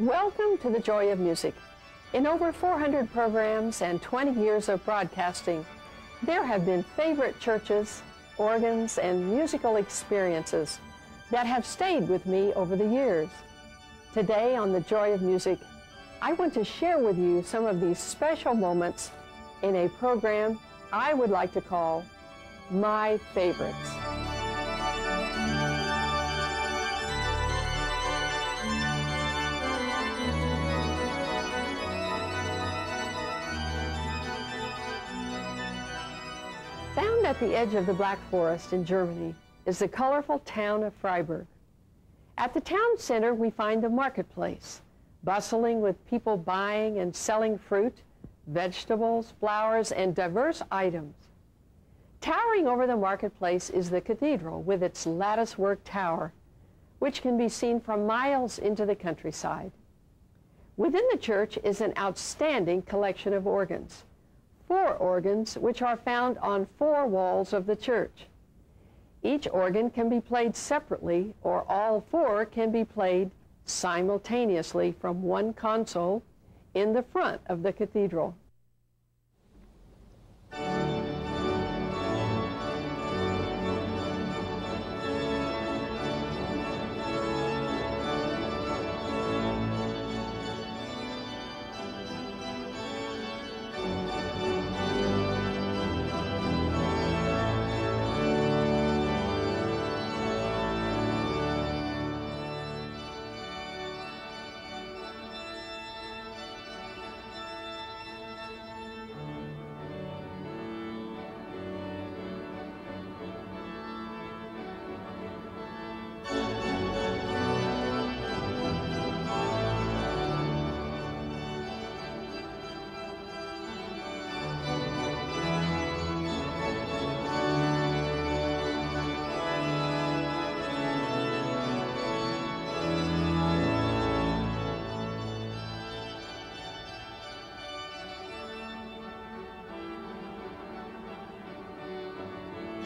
Welcome to the Joy of Music. In over 400 programs and 20 years of broadcasting, there have been favorite churches, organs, and musical experiences that have stayed with me over the years. Today on The Joy of Music, I want to share with you some of these special moments in a program I would like to call My Favorites. Found at the edge of the Black Forest in Germany is the colorful town of Freiburg. At the town center, we find the marketplace, bustling with people buying and selling fruit, vegetables, flowers, and diverse items. Towering over the marketplace is the cathedral with its lattice-work tower, which can be seen from miles into the countryside. Within the church is an outstanding collection of organs four organs which are found on four walls of the church. Each organ can be played separately or all four can be played simultaneously from one console in the front of the cathedral.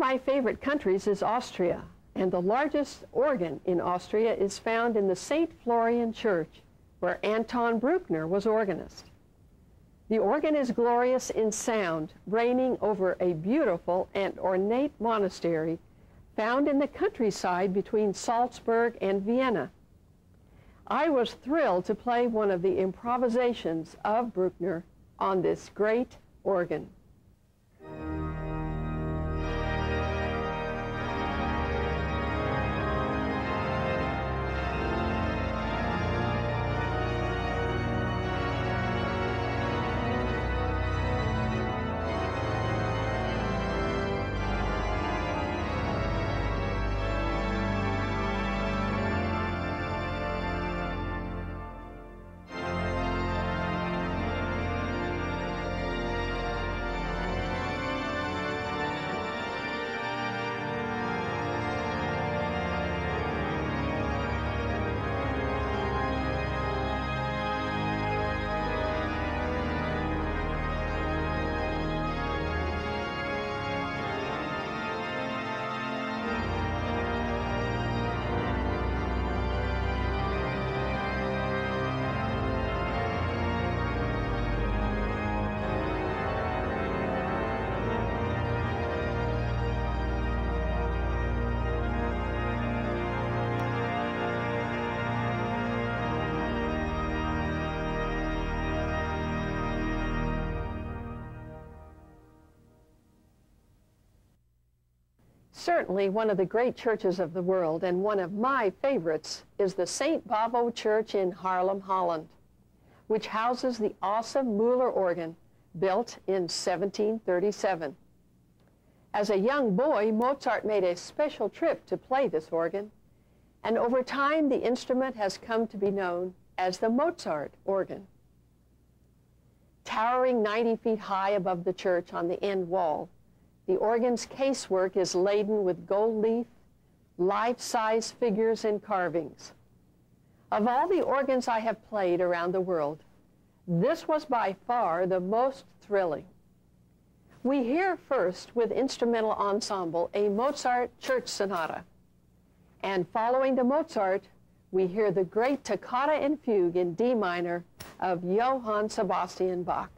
my favorite countries is Austria, and the largest organ in Austria is found in the St. Florian Church, where Anton Bruckner was organist. The organ is glorious in sound, reigning over a beautiful and ornate monastery found in the countryside between Salzburg and Vienna. I was thrilled to play one of the improvisations of Bruckner on this great organ. Certainly one of the great churches of the world and one of my favorites is the St. Bavo Church in Haarlem, Holland, which houses the awesome Mueller organ built in 1737. As a young boy, Mozart made a special trip to play this organ, and over time the instrument has come to be known as the Mozart organ. Towering 90 feet high above the church on the end wall the organ's casework is laden with gold leaf, life-size figures and carvings. Of all the organs I have played around the world, this was by far the most thrilling. We hear first with instrumental ensemble a Mozart church sonata. And following the Mozart, we hear the great toccata and fugue in D minor of Johann Sebastian Bach.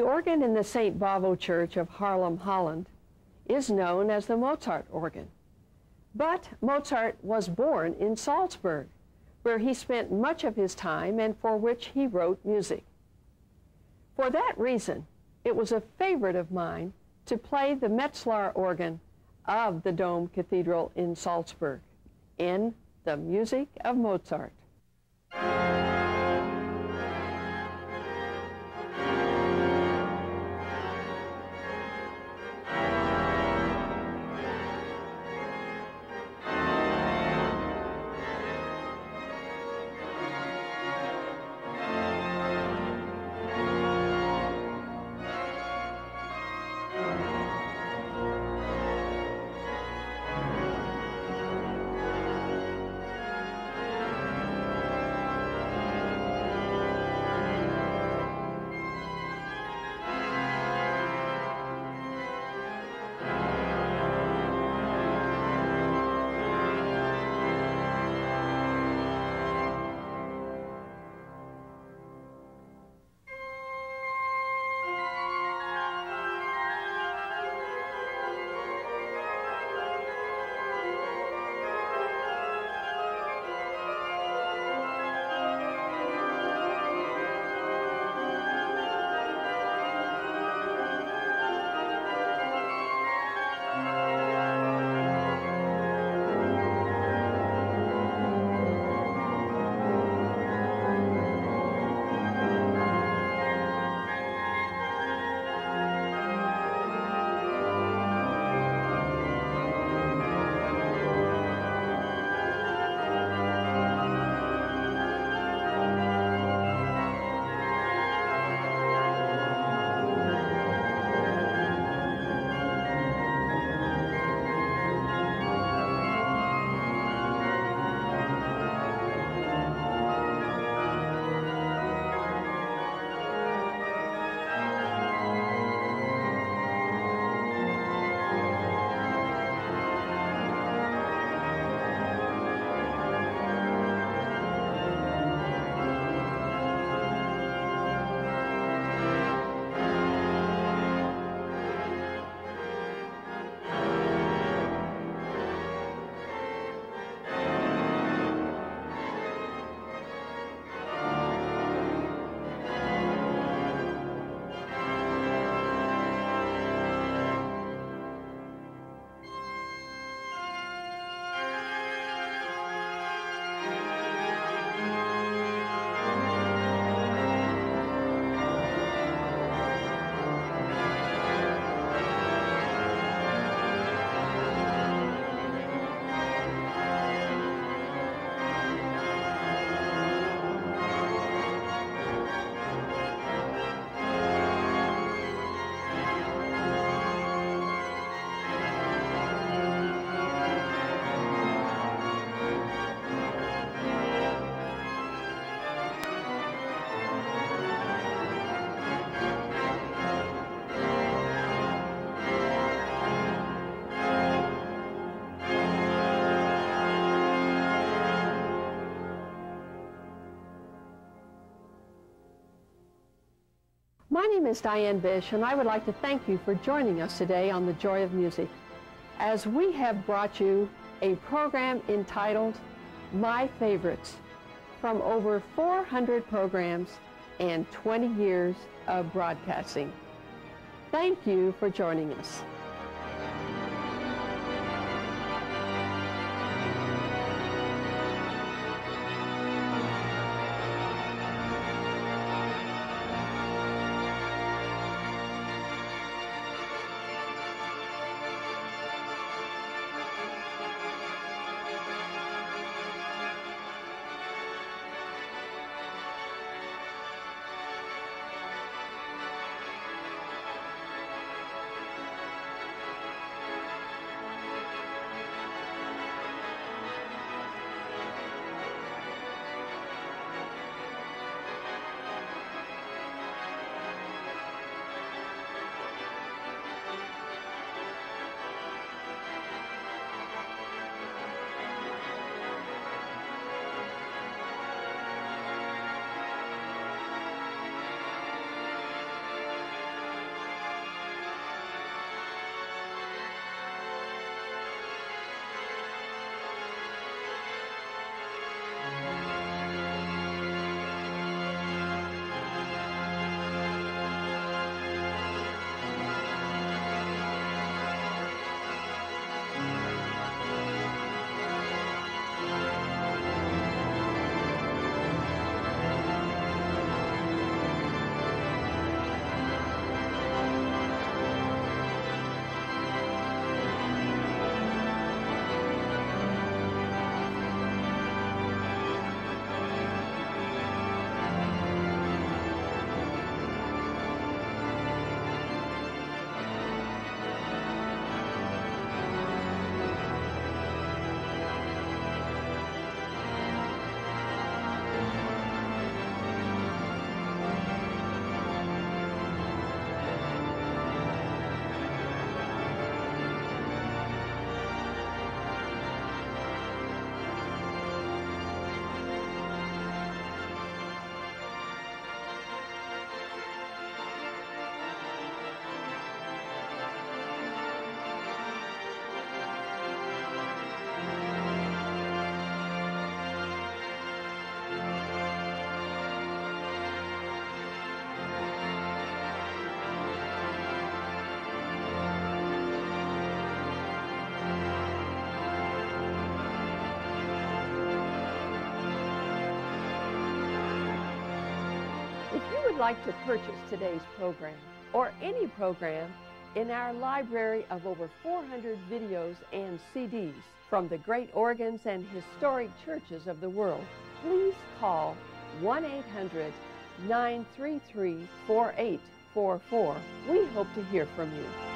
The organ in the St. Bavo Church of Haarlem, Holland, is known as the Mozart organ. But Mozart was born in Salzburg, where he spent much of his time and for which he wrote music. For that reason, it was a favorite of mine to play the Metzler organ of the Dome Cathedral in Salzburg in the music of Mozart. My name is Diane Bish, and I would like to thank you for joining us today on The Joy of Music, as we have brought you a program entitled My Favorites, from over 400 programs and 20 years of broadcasting. Thank you for joining us. Like to purchase today's program or any program in our library of over 400 videos and CDs from the great organs and historic churches of the world, please call 1 800 933 4844. We hope to hear from you.